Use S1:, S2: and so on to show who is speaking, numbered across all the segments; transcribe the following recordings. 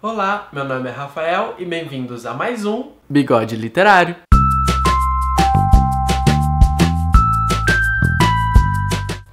S1: Olá, meu nome é Rafael e bem-vindos a mais um Bigode Literário.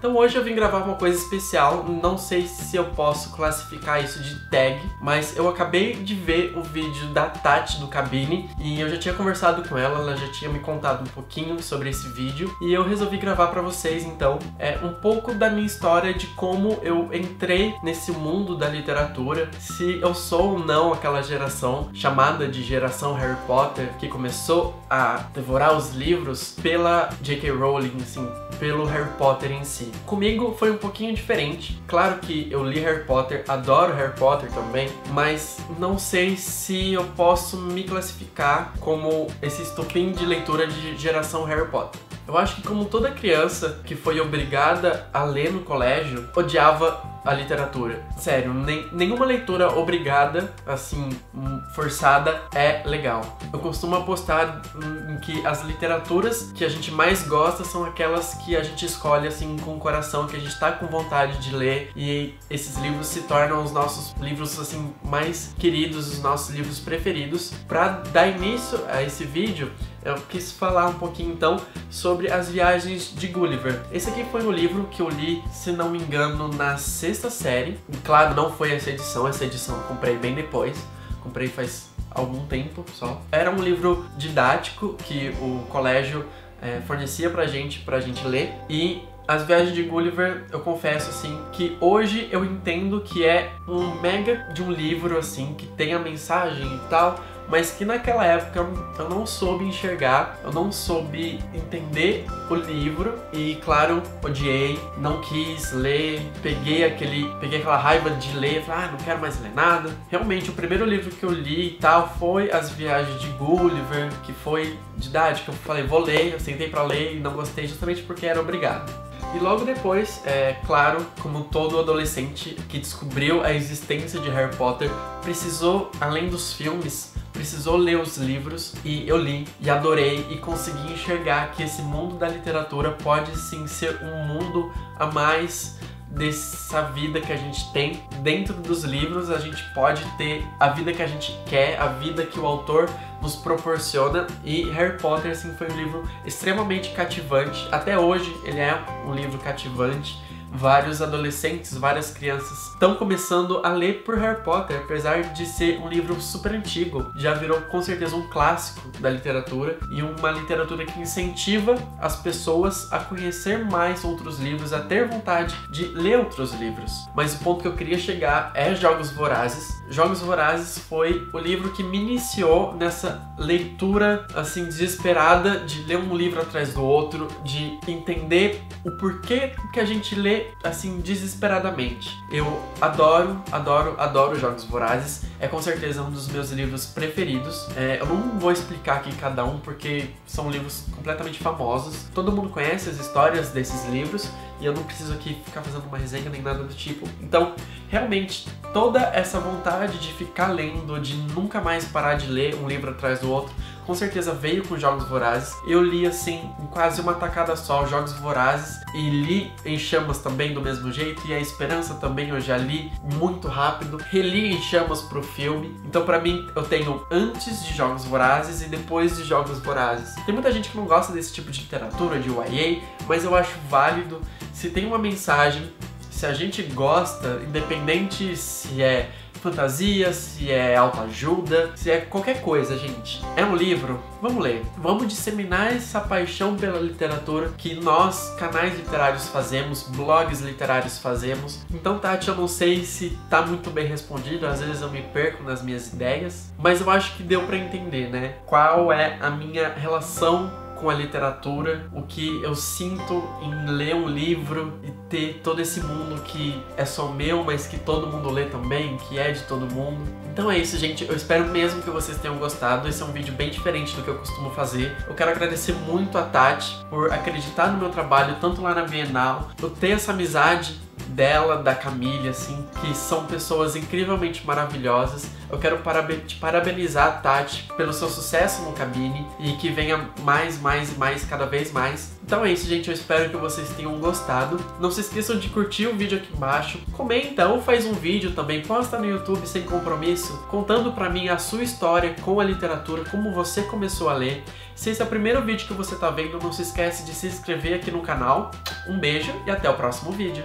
S1: Então hoje eu vim gravar uma coisa especial, não sei se eu posso classificar isso de tag, mas eu acabei de ver o vídeo da Tati do Cabine e eu já tinha conversado com ela, ela já tinha me contado um pouquinho sobre esse vídeo e eu resolvi gravar para vocês então é um pouco da minha história de como eu entrei nesse mundo da literatura, se eu sou ou não aquela geração chamada de geração Harry Potter que começou a devorar os livros pela J.K. Rowling, assim, pelo Harry Potter em si. Comigo foi um pouquinho diferente. Claro que eu li Harry Potter, adoro Harry Potter também, mas não sei se eu posso me classificar como esse estupim de leitura de geração Harry Potter. Eu acho que como toda criança que foi obrigada a ler no colégio, odiava a literatura. Sério, nem, nenhuma leitura obrigada, assim, hum, forçada, é legal. Eu costumo apostar em que as literaturas que a gente mais gosta são aquelas que a gente escolhe, assim, com o coração, que a gente tá com vontade de ler e esses livros se tornam os nossos livros, assim, mais queridos, os nossos livros preferidos. Pra dar início a esse vídeo, eu quis falar um pouquinho então sobre as viagens de Gulliver. Esse aqui foi um livro que eu li, se não me engano, na sexta série. E, claro, não foi essa edição, essa edição eu comprei bem depois. Comprei faz algum tempo só. Era um livro didático que o colégio é, fornecia pra gente, pra gente ler. E as Viagens de Gulliver, eu confesso assim, que hoje eu entendo que é um mega de um livro assim, que tem a mensagem e tal, mas que naquela época eu não soube enxergar, eu não soube entender o livro e claro, odiei, não quis ler, peguei aquele, peguei aquela raiva de ler, falei, ah, não quero mais ler nada. Realmente o primeiro livro que eu li e tal foi As Viagens de Gulliver, que foi didático, eu falei, vou ler, eu sentei para ler e não gostei justamente porque era obrigado. E logo depois, é claro, como todo adolescente que descobriu a existência de Harry Potter, precisou, além dos filmes, precisou ler os livros e eu li e adorei e consegui enxergar que esse mundo da literatura pode sim ser um mundo a mais dessa vida que a gente tem. Dentro dos livros, a gente pode ter a vida que a gente quer, a vida que o autor nos proporciona. E Harry Potter assim foi um livro extremamente cativante. Até hoje ele é um livro cativante vários adolescentes, várias crianças estão começando a ler por Harry Potter, apesar de ser um livro super antigo, já virou com certeza um clássico da literatura e uma literatura que incentiva as pessoas a conhecer mais outros livros, a ter vontade de ler outros livros. Mas o ponto que eu queria chegar é Jogos Vorazes. Jogos Vorazes foi o livro que me iniciou nessa leitura assim desesperada de ler um livro atrás do outro, de entender o porquê que a gente lê assim desesperadamente. Eu adoro, adoro, adoro Jogos Vorazes. É com certeza um dos meus livros preferidos. É, eu não vou explicar aqui cada um porque são livros completamente famosos. Todo mundo conhece as histórias desses livros e eu não preciso aqui ficar fazendo uma resenha nem nada do tipo. Então, realmente, toda essa vontade de ficar lendo, de nunca mais parar de ler um livro atrás do outro, com certeza veio com Jogos Vorazes. Eu li assim, em quase uma tacada só, Jogos Vorazes, e li em Chamas também do mesmo jeito, e A Esperança também eu já li muito rápido. Reli em Chamas pro filme. Então, para mim, eu tenho antes de Jogos Vorazes e depois de Jogos Vorazes. Tem muita gente que não gosta desse tipo de literatura, de YA, mas eu acho válido. Se tem uma mensagem, se a gente gosta, independente se é fantasia, se é autoajuda, se é qualquer coisa, gente. É um livro? Vamos ler. Vamos disseminar essa paixão pela literatura que nós, canais literários, fazemos, blogs literários fazemos. Então, Tati, eu não sei se tá muito bem respondido, às vezes eu me perco nas minhas ideias, mas eu acho que deu para entender, né? Qual é a minha relação com a literatura, o que eu sinto em ler um livro e ter todo esse mundo que é só meu, mas que todo mundo lê também, que é de todo mundo. Então é isso, gente. Eu espero mesmo que vocês tenham gostado. Esse é um vídeo bem diferente do que eu costumo fazer. Eu quero agradecer muito a Tati por acreditar no meu trabalho, tanto lá na Bienal, por ter essa amizade dela, da Camille, assim, que são pessoas incrivelmente maravilhosas. Eu quero te parabenizar, Tati, pelo seu sucesso no Cabine e que venha mais, mais e mais, cada vez mais. Então é isso, gente. Eu espero que vocês tenham gostado. Não se esqueçam de curtir o vídeo aqui embaixo. Comenta ou faz um vídeo também, posta no YouTube sem compromisso, contando pra mim a sua história com a literatura, como você começou a ler. Se esse é o primeiro vídeo que você tá vendo, não se esquece de se inscrever aqui no canal. Um beijo e até o próximo vídeo.